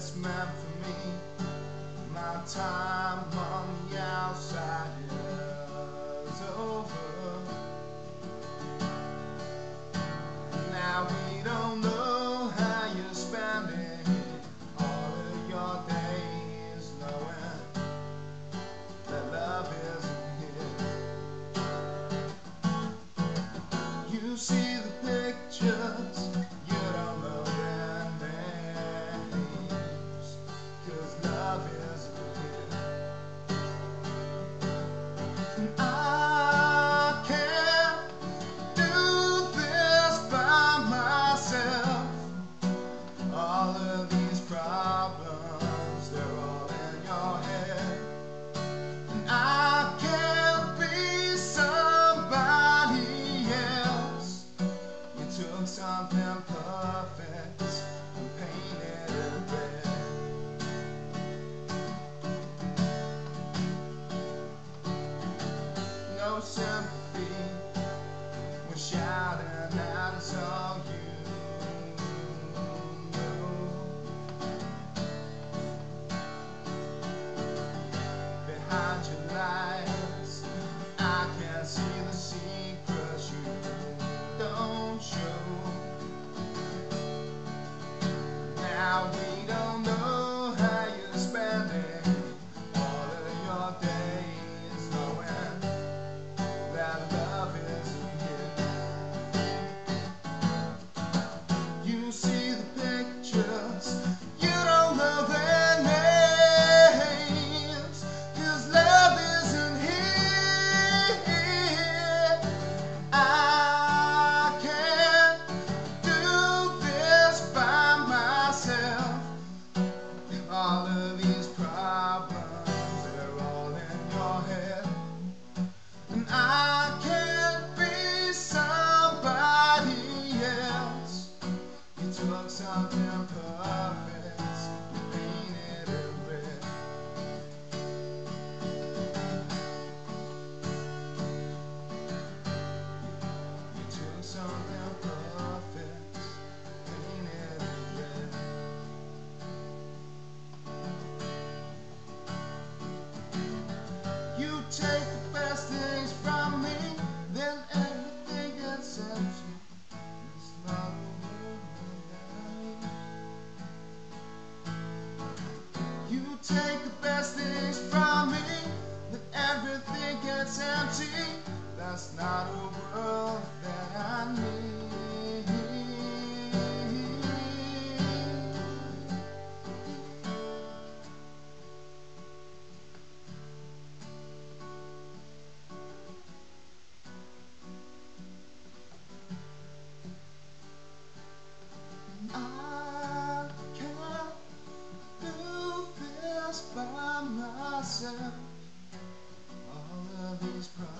that's meant for me. My time on the outside. in That's not a world that I need. I can't do this by myself. All of these problems.